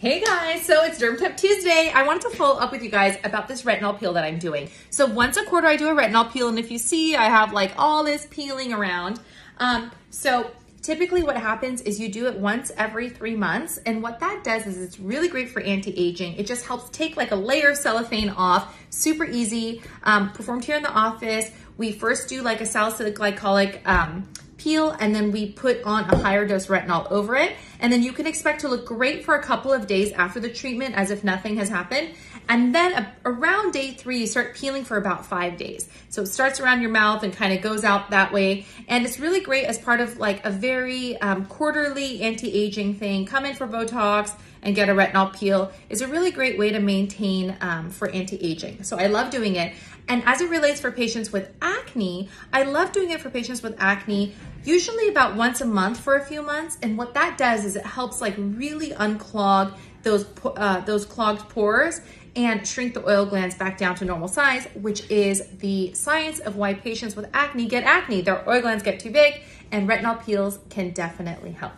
Hey guys, so it's Derm Tip Tuesday. I wanted to follow up with you guys about this retinol peel that I'm doing. So once a quarter I do a retinol peel and if you see I have like all this peeling around. Um, so typically what happens is you do it once every three months and what that does is it's really great for anti-aging. It just helps take like a layer of cellophane off, super easy, um, performed here in the office. We first do like a salicylic glycolic um, peel and then we put on a higher dose retinol over it. And then you can expect to look great for a couple of days after the treatment as if nothing has happened. And then around day three, you start peeling for about five days. So it starts around your mouth and kind of goes out that way. And it's really great as part of like a very um, quarterly anti-aging thing. Come in for Botox and get a retinol peel is a really great way to maintain um, for anti-aging. So I love doing it. And as it relates for patients with acne, I love doing it for patients with acne, usually about once a month for a few months. And what that does is it helps like really unclog those, uh, those clogged pores and shrink the oil glands back down to normal size, which is the science of why patients with acne get acne. Their oil glands get too big and retinol peels can definitely help.